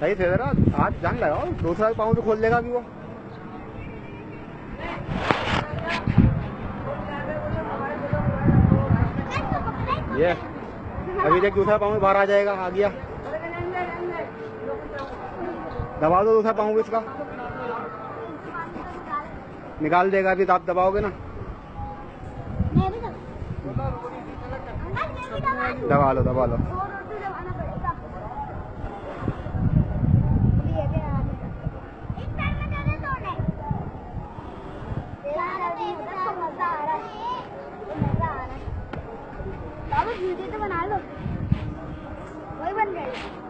सही से जरा हाथ जान लगाओ दूसरा पाँव भी खोल देगा अभी वो? ये अभी देख दूसरा पाँव बाहर आ जाएगा आ गया। दबा दो दूसरा पाँव इसका। निकाल देगा अभी तो आप दबाओगे ना। भी भी दबा लो दबा लो। वीडियो तो बना लो। वही बन गए।